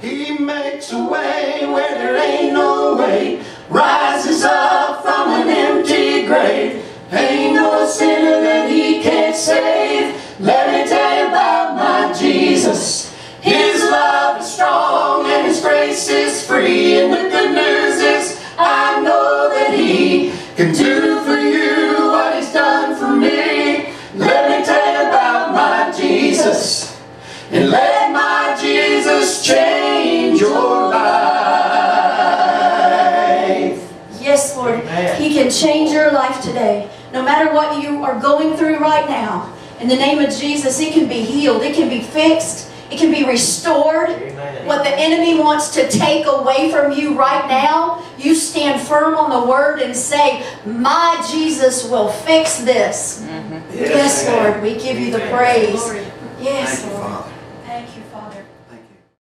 He makes a way where there ain't no way. Rises up from an empty grave. Ain't no sinner that he can't save. Let me tell you about my Jesus. His love is strong and his grace is free. And the good news is I know that he can do for you what he's done for me. Let me tell you about my Jesus. And let my Jesus change Lord. Amen. He can change your life today. No matter what you are going through right now, in the name of Jesus, it can be healed, it can be fixed, it can be restored. Amen. What the enemy wants to take away from you right now, you stand firm on the word and say, My Jesus will fix this. Mm-hmm. Yes, Lord, we give you the praise. Glory. Yes, Thank you, Lord.